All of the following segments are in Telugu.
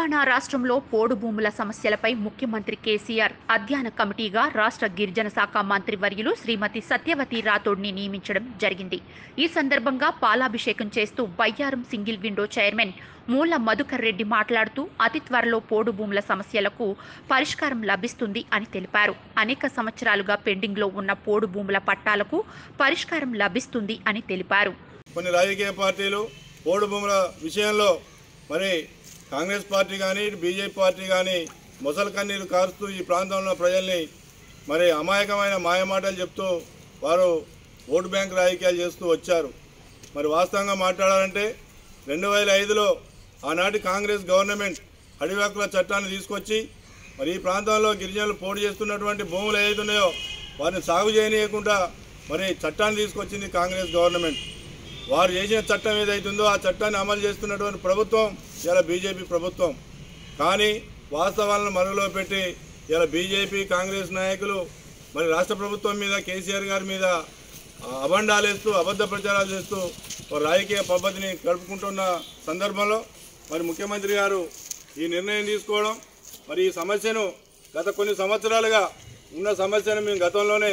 తెలంగాణ రాష్ట్రంలో పోడు భూముల సమస్యలపై ముఖ్యమంత్రి కేసీఆర్ అధ్యయన కమిటీగా రాష్ట్ర గిరిజన శాఖ మంత్రి వర్యులు శ్రీమతి సత్యవతి రాథోడ్ని నియమించడం జరిగింది. ఈ సందర్భంగా పాలాభిషేకం చేస్తూ బయ్యారం సింగిల్ విండో చైర్మన్ మూల మధుకర్ రెడ్డి మాట్లాడుతూ అతి త్వరలో పోడు భూముల సమస్యలకు పరిష్కారం లభిస్తుంది అని తెలిపారు. అనేక సంవత్సరాలుగా పెండింగ్లో ఉన్న పోడు భూముల పట్టాలకు పరిష్కారం లభిస్తుంది అని తెలిపారు. కొన్ని రాజకీయ పార్టీలు పోడు భూముల విషయంలో మరి కాంగ్రెస్ పార్టీ కానీ బీజేపీ పార్టీ కానీ ముసలి కన్నీరు కారుస్తూ ఈ ప్రాంతంలో ప్రజల్ని మరి అమాయకమైన మాయమాటలు చెప్తూ వారు ఓటు బ్యాంక్ రాజకీయాలు చేస్తూ వచ్చారు. మరి వాస్తవంగా మాట్లాడాలంటే రెండు వేల ఐదులో ఆనాటి కాంగ్రెస్ గవర్నమెంట్ అడివాకుల చట్టాన్ని తీసుకొచ్చి మరి ఈ ప్రాంతంలో గిరిజనులు పోటీ చేస్తున్నటువంటి భూములు ఏదైతే ఉన్నాయో వారిని సాగు చేయనీయకుండా మరి చట్టాన్ని తీసుకొచ్చింది కాంగ్రెస్ గవర్నమెంట్. వారు చేసిన చట్టం ఏదైతుందో ఆ చట్టాన్ని అమలు చేస్తున్నటువంటి ప్రభుత్వం ఇలా బీజేపీ ప్రభుత్వం. కానీ వాస్తవాలను మరుగులో పెట్టి ఇలా బీజేపీ కాంగ్రెస్ నాయకులు మరి రాష్ట్ర ప్రభుత్వం మీద కేసీఆర్ గారి మీద ఆ, అబండాలేస్తూ అబద్ధ ప్రచారాలు చేస్తూ రాజకీయ పద్ధతిని గడుపుకుంటున్న సందర్భంలో మరి ముఖ్యమంత్రి గారు ఈ నిర్ణయం తీసుకోవడం మరి ఈ సమస్యను గత కొన్ని సంవత్సరాలుగా ఉన్న సమస్యను మేము గతంలోనే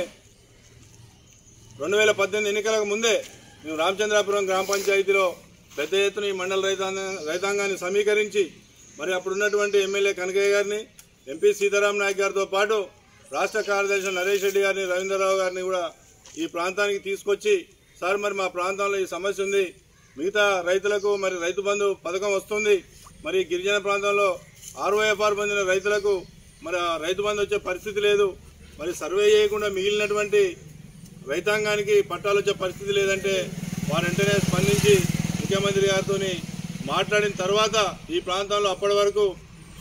రెండు వేల పద్దెనిమిది ఎన్నికలకు ముందే మేము రామచంద్రాపురం గ్రామ పంచాయతీలో పెద్ద ఎత్తున ఈ మండల రైతాంగ రైతాంగాన్ని సమీకరించి మరి అప్పుడున్నటువంటి ఎమ్మెల్యే కనకయ్య గారిని ఎంపీ సీతారాం నాయక్ గారితో పాటు రాష్ట్ర కార్యదర్శి నరేష్ రెడ్డి గారిని రవీంద్రరావు గారిని కూడా ఈ ప్రాంతానికి తీసుకొచ్చి సార్ మరి మా ప్రాంతంలో ఈ సమస్య ఉంది. మిగతా రైతులకు మరి రైతు బంధు పథకం వస్తుంది. మరి గిరిజన ప్రాంతంలో ఆర్ఓఎఫ్ఆర్ పొందిన రైతులకు మరి రైతు బంధు వచ్చే పరిస్థితి లేదు. మరి సర్వే చేయకుండా మిగిలినటువంటి రైతాంగానికి పట్టాలు వచ్చే పరిస్థితి లేదంటే వారు వెంటనే స్పందించి ముఖ్యమంత్రి గారితో మాట్లాడిన తర్వాత ఈ ప్రాంతంలో అప్పటి వరకు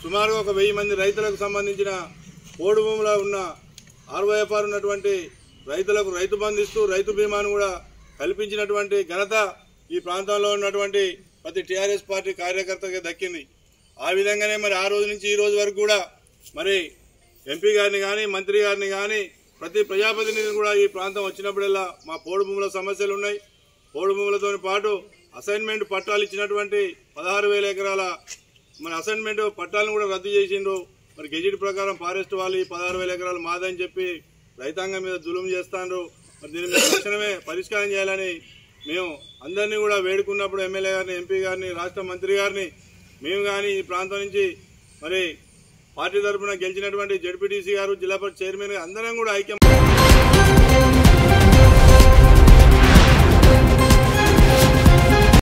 సుమారుగా ఒక వెయ్యి మంది రైతులకు సంబంధించిన పోడు భూమిలో ఉన్న ఆర్వైఎఫ్ఆర్ ఉన్నటువంటి రైతులకు రైతు బంధిస్తూ రైతు బీమాను కూడా కల్పించినటువంటి ఘనత ఈ ప్రాంతంలో ఉన్నటువంటి ప్రతి టీఆర్ఎస్ పార్టీ కార్యకర్తకి దక్కింది. ఆ విధంగానే మరి ఆ రోజు నుంచి ఈ రోజు వరకు కూడా మరి ఎంపీ గారిని కానీ మంత్రి గారిని కానీ ప్రతి ప్రజాప్రతినిధిని కూడా ఈ ప్రాంతం వచ్చినప్పుడల్లా మా పోడు భూముల సమస్యలు ఉన్నాయి పోడు భూములతో పాటు అసైన్మెంట్ పట్టాలు ఇచ్చినటువంటి పదహారు వేల ఎకరాల మన అసైన్మెంట్ పట్టాలను కూడా రద్దు చేసిండ్రు. మరి గెజిట్ ప్రకారం ఫారెస్ట్ వాళ్ళు ఈ పదహారు వేల ఎకరాలు మాదని చెప్పి రైతాంగం మీద దులుం చేస్తాండ్రు. మరి దీని మీద తక్షణమే పరిష్కారం చేయాలని మేము అందరినీ కూడా వేడుకున్నప్పుడు ఎమ్మెల్యే గారిని ఎంపీ గారిని రాష్ట్ర మంత్రి గారిని మేము కానీ ఈ ప్రాంతం నుంచి మరి పార్టీ తరఫున గెలిచినటువంటి జడ్పీటీసీ గారు జిల్లా చైర్మన్ అందరం కూడా ఐక్యం.